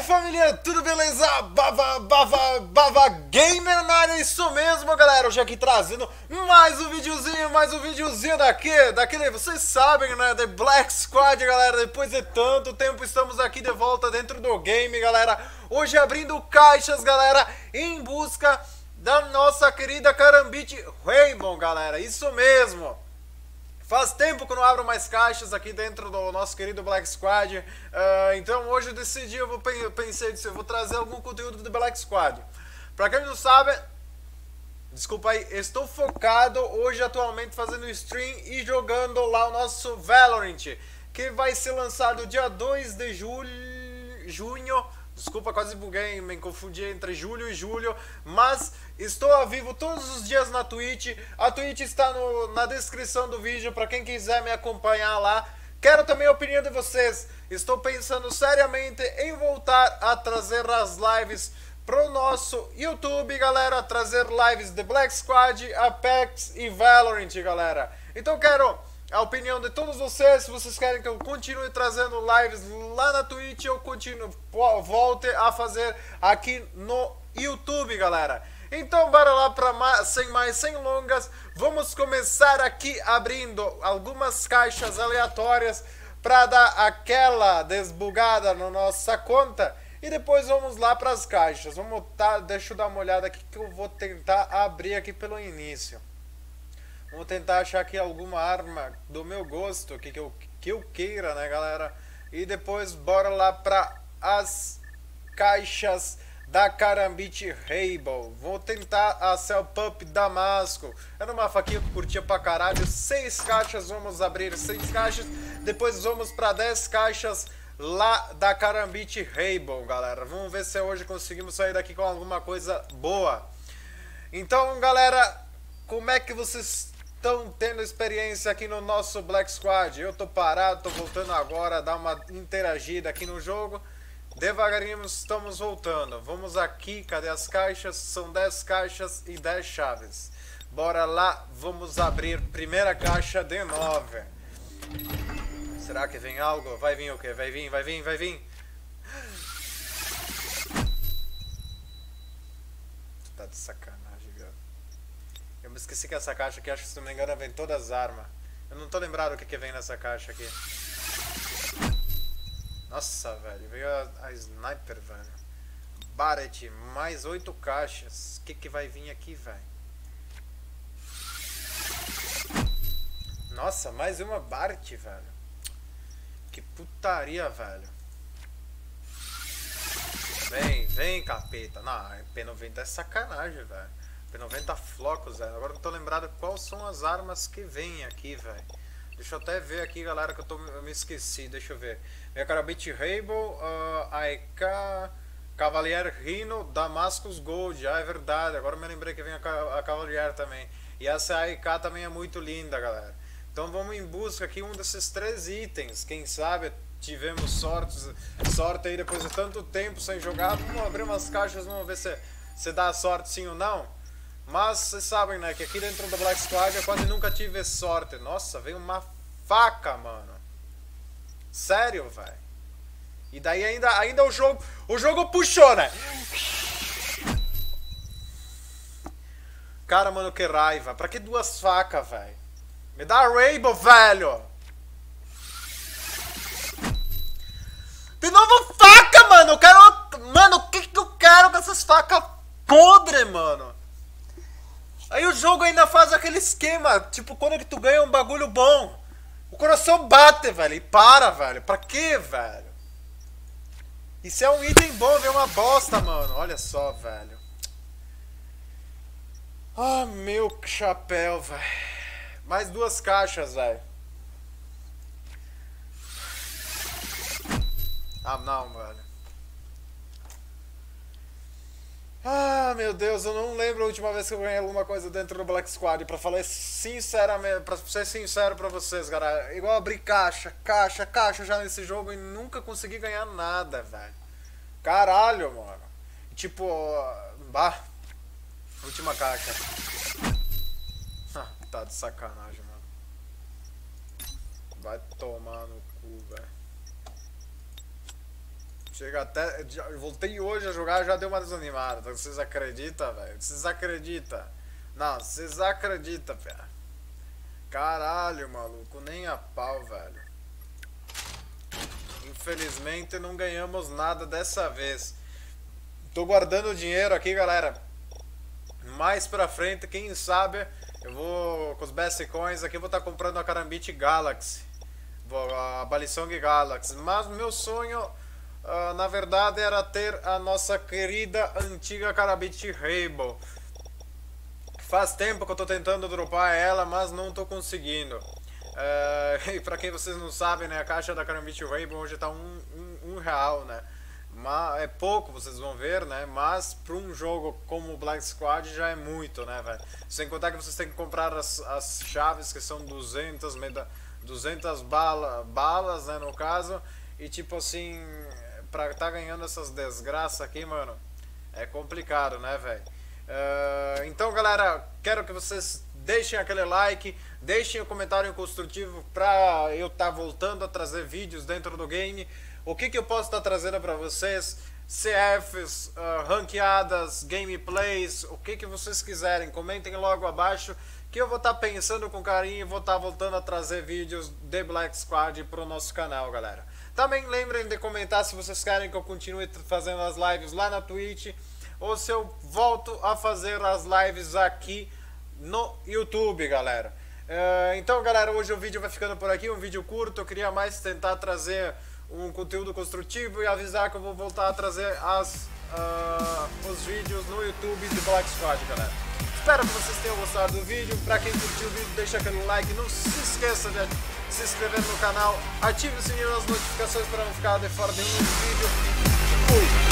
Salve família, tudo beleza? Bava, bava, bava gamer na área, isso mesmo galera, hoje aqui trazendo mais um videozinho, mais um videozinho daqui, daquele, vocês sabem né, The Black Squad galera, depois de tanto tempo estamos aqui de volta dentro do game galera, hoje abrindo caixas galera, em busca da nossa querida Carambite Rainbow galera, isso mesmo. Faz tempo que eu não abro mais caixas aqui dentro do nosso querido Black Squad. Uh, então hoje eu decidi, eu vou, pensei, eu vou trazer algum conteúdo do Black Squad. Pra quem não sabe, desculpa aí, estou focado hoje atualmente fazendo stream e jogando lá o nosso Valorant, que vai ser lançado dia 2 de julho, junho Desculpa, quase buguei, me confundi entre julho e julho. Mas estou ao vivo todos os dias na Twitch. A Twitch está no, na descrição do vídeo para quem quiser me acompanhar lá. Quero também a opinião de vocês. Estou pensando seriamente em voltar a trazer as lives pro nosso YouTube, galera. Trazer lives de Black Squad, Apex e Valorant, galera. Então quero a opinião de todos vocês. Se vocês querem que eu continue trazendo lives lá na Twitch, eu continuo, volte a fazer aqui no YouTube, galera. Então, bora lá para mais, sem mais, sem longas, vamos começar aqui abrindo algumas caixas aleatórias para dar aquela desbugada na nossa conta e depois vamos lá para as caixas. Vamos tá, deixa eu dar uma olhada aqui que eu vou tentar abrir aqui pelo início. Vamos tentar achar aqui alguma arma do meu gosto, que, que, eu, que eu queira, né, galera? E depois bora lá para as caixas da Karambit Rainbow. Vou tentar a Cell Pup Damasco. Era uma faquinha que eu curtia pra caralho. Seis caixas, vamos abrir seis caixas. Depois vamos para 10 caixas lá da Karambit Rainbow, galera. Vamos ver se hoje conseguimos sair daqui com alguma coisa boa. Então, galera, como é que vocês estão tendo experiência aqui no nosso Black Squad. Eu tô parado, tô voltando agora a dar uma interagida aqui no jogo. Devagarinho estamos voltando. Vamos aqui, cadê as caixas? São 10 caixas e 10 chaves. Bora lá, vamos abrir primeira caixa de 9. Será que vem algo? Vai vir o quê? Vai vir, vai vir, vai vir. Tá de sacanagem. Eu me esqueci que essa caixa aqui, acho que se não me engano, vem todas as armas. Eu não tô lembrado o que, que vem nessa caixa aqui. Nossa, velho. Veio a, a sniper, velho. Barret, mais oito caixas. O que, que vai vir aqui, velho? Nossa, mais uma Barret, velho. Que putaria, velho. Vem, vem, capeta. Não, P90 é sacanagem, velho. P90 flocos, velho. Agora não tô lembrado quais são as armas que vêm aqui, velho. Deixa eu até ver aqui, galera, que eu, tô, eu me esqueci. Deixa eu ver. Minha Carabit Rainbow, uh, AEK, Cavalier Rhino, Damascus Gold. Ah, é verdade. Agora eu me lembrei que vem a, a Cavalier também. E essa AEK também é muito linda, galera. Então vamos em busca aqui um desses três itens. Quem sabe tivemos sorte, sorte aí depois de tanto tempo sem jogar. Vamos abrir umas caixas, vamos ver se, se dá sorte sim ou não. Mas vocês sabem, né, que aqui dentro do Black Squad eu quase nunca tive sorte. Nossa, veio uma faca, mano. Sério, velho. E daí ainda, ainda o jogo, o jogo puxou, né? Cara, mano, que raiva. Pra que duas facas, velho? Me dá Rainbow, velho! De novo faca, mano! Eu quero... Mano, o que que eu quero com essas facas podres, mano? Aí o jogo ainda faz aquele esquema, tipo, quando tu ganha um bagulho bom, o coração bate, velho, e para, velho. Pra quê, velho? Isso é um item bom, é uma bosta, mano. Olha só, velho. Ah, meu chapéu, velho. Mais duas caixas, velho. Ah, não, velho. Ah, meu Deus, eu não lembro a última vez que eu ganhei alguma coisa dentro do Black Squad. Pra falar sinceramente, pra ser sincero pra vocês, galera. Igual abrir caixa, caixa, caixa já nesse jogo e nunca consegui ganhar nada, velho. Caralho, mano. Tipo, bah. Última caixa. Ah, tá de sacanagem, mano. Vai tomar no cu, velho. Chega até. Eu voltei hoje a jogar já deu uma desanimada. Vocês acreditam, velho? Vocês acreditam? Não, vocês acreditam, velho. Caralho, maluco, nem a pau, velho. Infelizmente não ganhamos nada dessa vez. Tô guardando dinheiro aqui, galera. Mais pra frente, quem sabe, eu vou com os Best Coins aqui, vou estar tá comprando a Karambit Galaxy. A Balisong Galaxy. Mas meu sonho, uh, na verdade, era ter a nossa querida antiga Karambit Rainbow. Faz tempo que eu tô tentando dropar ela, mas não tô conseguindo. Uh, e pra quem vocês não sabem, né, a caixa da Karambit Rainbow hoje tá um, um, um real, né? Mas é pouco, vocês vão ver, né? Mas para um jogo como o Black Squad já é muito, né, velho? Sem contar que vocês têm que comprar as, as chaves, que são 200, meda 200 bala, balas, né, no caso. E tipo assim, pra tá ganhando essas desgraças aqui, mano, é complicado, né, velho? Uh, então, galera, quero que vocês deixem aquele like, deixem o um comentário construtivo pra eu estar tá voltando a trazer vídeos dentro do game. O que, que eu posso estar trazendo para vocês? CFs, uh, ranqueadas, gameplays, o que, que vocês quiserem, comentem logo abaixo que eu vou estar pensando com carinho e vou estar voltando a trazer vídeos de Black Squad para o nosso canal, galera. Também lembrem de comentar se vocês querem que eu continue fazendo as lives lá na Twitch ou se eu volto a fazer as lives aqui no YouTube, galera. Uh, então, galera, hoje o vídeo vai ficando por aqui, um vídeo curto. Eu queria mais tentar trazer um conteúdo construtivo e avisar que eu vou voltar a trazer as, uh, os vídeos no YouTube de Black Squad, galera. Espero que vocês tenham gostado do vídeo. Pra quem curtiu o vídeo, deixa aquele like. Não se esqueça de se inscrever no canal, ative o sininho das notificações para não ficar de fora de nenhum vídeo. E fui!